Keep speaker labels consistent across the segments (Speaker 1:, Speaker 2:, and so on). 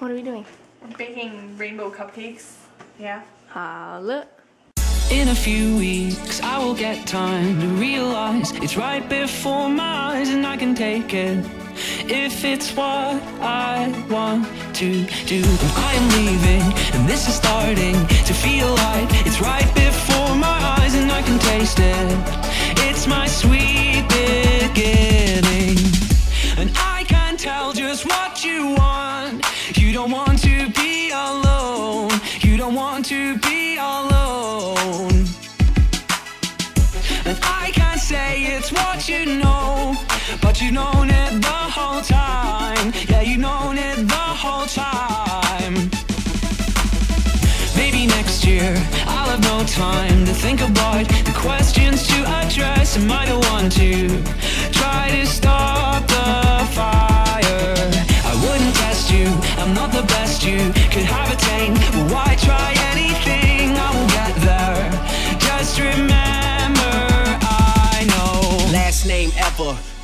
Speaker 1: What are we doing?
Speaker 2: I'm baking rainbow cupcakes. Yeah.
Speaker 1: Holla.
Speaker 3: In a few weeks, I will get time to realize it's right before my eyes and I can take it. If it's what I want to do, I am leaving, and this is starting to feel like it's right before my eyes and I can taste it. It's my sweet to be alone. And I can't say it's what you know, but you've known it the whole time. Yeah, you've known it the whole time. Maybe next year I'll have no time to think about the questions to address. Am I the one to try to stop the fire? I wouldn't test you, I'm not the best you could have attained. Why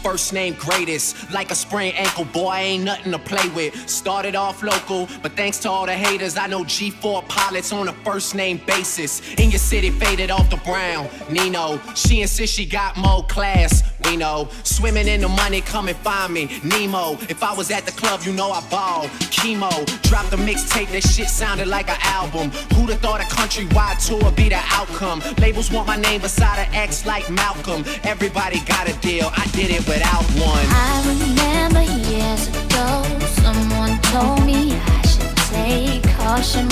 Speaker 4: First name greatest, like a sprained ankle, boy, ain't nothing to play with. Started off local, but thanks to all the haters, I know G4 pilots on a first name basis. In your city, faded off the brown. Nino, she insists she got more class. We know, swimming in the money, come and find me. Nemo, if I was at the club, you know I ball. Chemo, dropped the mixtape, that shit sounded like an album. Who'da thought a countrywide tour be the outcome? Labels want my name beside an X like Malcolm. Everybody got a deal, I did it without one.
Speaker 5: I remember years ago, someone told me I should take caution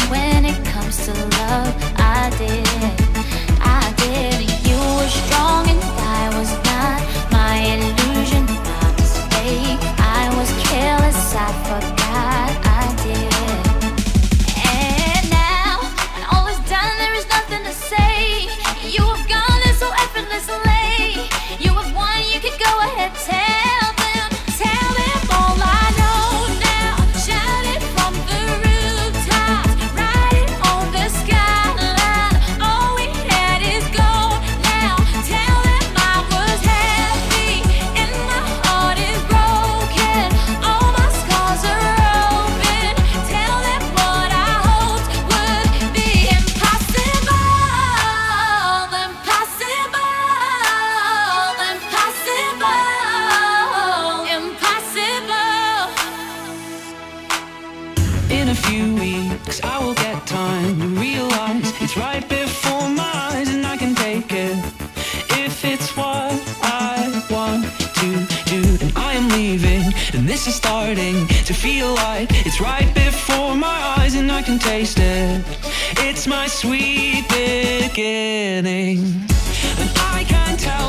Speaker 3: In a few weeks, I will get time to realize it's right before my eyes and I can take it. If it's what I want to do, then I am leaving, and this is starting to feel like it's right before my eyes and I can taste it. It's my sweet beginning, and I can tell.